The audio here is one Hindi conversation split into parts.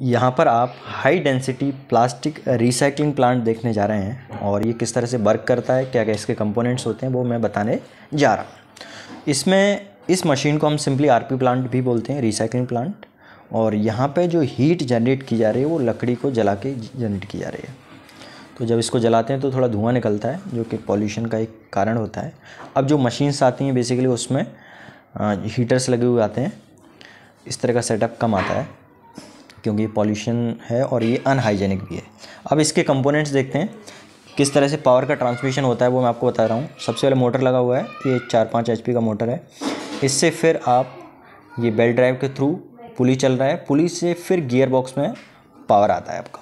यहाँ पर आप high density plastic recycling plant देखने जा रहे हैं और ये किस तरह से वर्क करता है क्या क्या इसके कंपोनेंट्स होते हैं, वो मैं बताने जा रहा हूँ। इसमें इस मशीन को हम सिंपली आरपी प्लांट भी बोलते हैं रिसाइकलिंग प्लांट और यहाँ पे जो हीट जनरेट की जा रही है, वो लकड़ी को जला के जनरेट की जा रही है। तो जब इसको जलाते हैं तो थोड़ा धुआँ निकलता है, जो कि पॉल्यूशन का एक कारण होता है। अब जो मशीन्स आती हैं बेसिकली उसमें हीटर्स लगे हुए आते हैं। इस तरह का सेटअप कम आता है। क्योंकि ये पॉल्यूशन है और ये अनहाइजेनिक भी है। अब इसके कंपोनेंट्स देखते हैं, किस तरह से पावर का ट्रांसमिशन होता है वो मैं आपको बता रहा हूँ। सबसे पहले मोटर लगा हुआ है, ये चार पाँच एच का मोटर है। इससे फिर आप ये बेल्ट ड्राइव के थ्रू पुली चल रहा है। पुली से फिर गियर बॉक्स में पावर आता है आपका।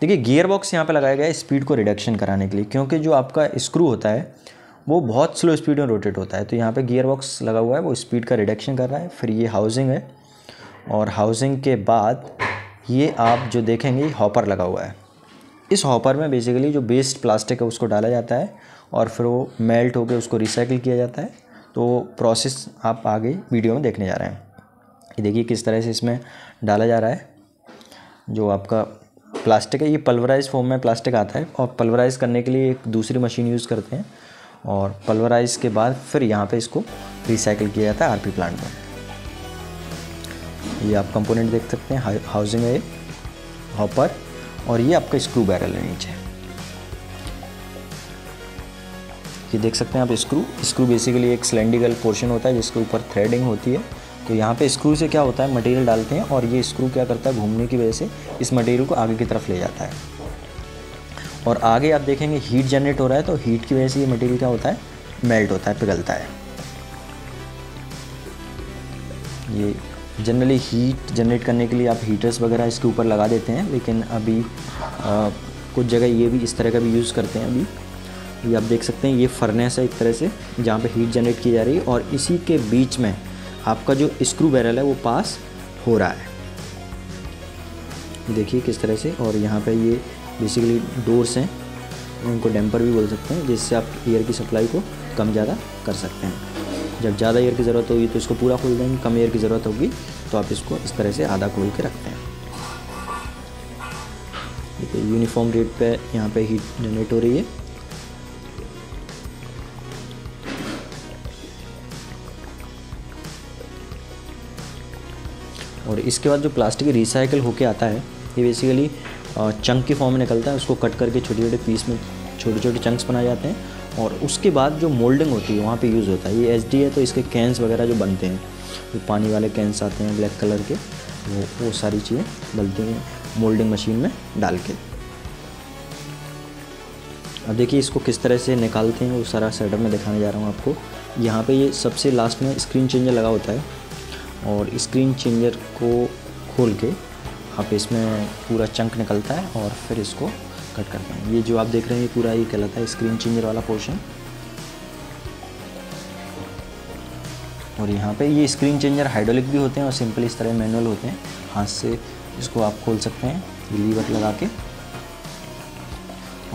देखिए गियर बॉक्स यहाँ पे लगाया गया है स्पीड को रिडक्शन कराने के लिए, क्योंकि जो आपका स्क्रू होता है, वो बहुत स्लो स्पीड में रोटेट होता है। तो यहाँ पे गियर बॉक्स लगा हुआ है, वो स्पीड का रिडक्शन कर रहा है। फिर ये हाउसिंग है। और हाउसिंग के बाद ये आप जो देखेंगे हॉपर लगा हुआ है। इस हॉपर में बेसिकली जो बेस्ड प्लास्टिक है, उसको डाला जाता है और फिर वो मेल्ट होकर उसको रिसाइकिल किया जाता है। तो प्रोसेस आप आगे वीडियो में देखने जा रहे हैं। ये देखिए किस तरह से इसमें डाला जा रहा है। जो आपका प्लास्टिक है, ये पल्वराइज फॉर्म में प्लास्टिक आता है और पल्वराइज करने के लिए एक दूसरी मशीन यूज़ करते हैं। और पल्वराइज के बाद फिर यहाँ पे इसको रिसाइकिल किया जाता है आरपी प्लांट में। ये आप कंपोनेंट देख सकते हैं हाउसिंग है हॉपर और ये आपका स्क्रू बैरल है नीचे। ये देख सकते हैं आप स्क्रू स्क्रू बेसिकली एक सिलेंडिकल पोर्शन होता है जिसके ऊपर थ्रेडिंग होती है। तो यहाँ पे स्क्रू से क्या होता है? मटेरियल डालते हैं और ये स्क्रू क्या करता है? घूमने की वजह से इस मटेरियल को आगे की तरफ़ ले जाता है। और आगे आप देखेंगे हीट जनरेट हो रहा है तो हीट की वजह से ये मटेरियल क्या होता है? मेल्ट होता है, पिघलता है। ये जनरली हीट जनरेट करने के लिए आप हीटर्स वगैरह इसके ऊपर लगा देते हैं लेकिन अभी आ, कुछ जगह ये भी इस तरह का भी यूज़ करते हैं अभी। ये आप देख सकते हैं ये फर्नेस है एक तरह से जहाँ पे हीट जनरेट की जा रही है और इसी के बीच में आपका जो स्क्रू बैरल है वो पास हो रहा है। देखिए किस तरह से और यहाँ पे ये बेसिकली डोर्स हैं उनको डैम्पर भी बोल सकते हैं जिससे आप एयर की सप्लाई को कम ज़्यादा कर सकते हैं। जब ज़्यादा एयर की ज़रूरत होगी तो इसको पूरा खोल देंगे, कम एयर की ज़रूरत होगी तो आप इसको इस तरह से आधा खोल के रखते हैं। देखिए यूनिफॉर्म रेट पे यहाँ पे हीट जनरेट हो रही है। और इसके बाद जो प्लास्टिक रिसाइकल होके आता है, ये बेसिकली चंक के फॉर्म में निकलता है, उसको कट करके छोटे छोटे पीस में छोटे छोटे चंक्स बनाए जाते हैं। और उसके बाद जो मोल्डिंग होती है, वहाँ पे यूज़ होता है। ये एच है तो इसके कैंस वगैरह जो बनते हैं, जो पानी वाले कैंस आते हैं ब्लैक कलर के, वो वो सारी चीज़ें बनती हैं मोल्डिंग मशीन में डाल के। अब देखिए, इसको किस तरह से निकालते हैं, वो सारा सेटअप में दिखाने जा रहा हूँ आपको। यहाँ पे ये सबसे लास्ट में स्क्रीन चेंजर लगा होता है और स्क्रीन चेंजर को खोल के आप इसमें पूरा चंक निकलता है और फिर इसको कट करते हैं ये जो आप देख रहे हैं, ये पूरा ये कहलाता है स्क्रीन चेंजर वाला पोर्शन और यहाँ पे ये स्क्रीन चेंजर हाइड्रोलिक भी होते हैं और सिंपल इस तरह मैनुअल होते हैं। हाथ से इसको आप खोल सकते हैं लीवर लगा के।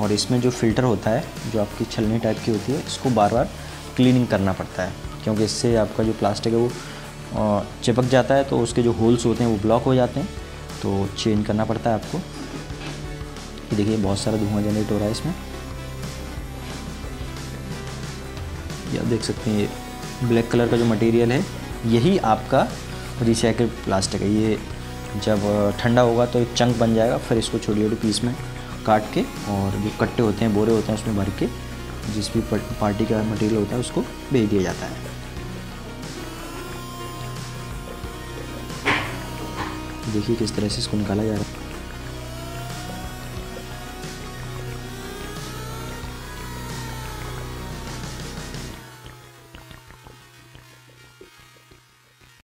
और इसमें जो फ़िल्टर होता है, जो आपकी छलनी टाइप की होती है, इसको बार बार क्लीनिंग करना पड़ता है। क्योंकि इससे आपका जो प्लास्टिक है वो चिपक जाता है तो उसके जो होल्स होते हैं, वो ब्लॉक हो जाते हैं। तो चेंज करना पड़ता है आपको। ये देखिए, बहुत सारा धुआँ जनरेट हो रहा है इसमें। आप देख सकते हैं, ये ब्लैक कलर का जो मटेरियल है, यही आपका रिसाइकिल प्लास्टिक है। ये जब ठंडा होगा तो एक चंक बन जाएगा, फिर इसको छोटी छोटी पीस में काट के और जो कट्टे होते हैं, बोरे होते हैं, उसमें भर के जिस भी पार्टी का मटेरियल होता है, उसको भेज दिया जाता है। देखिए किस तरह से इसको निकाला जा रहा है।